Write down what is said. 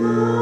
love.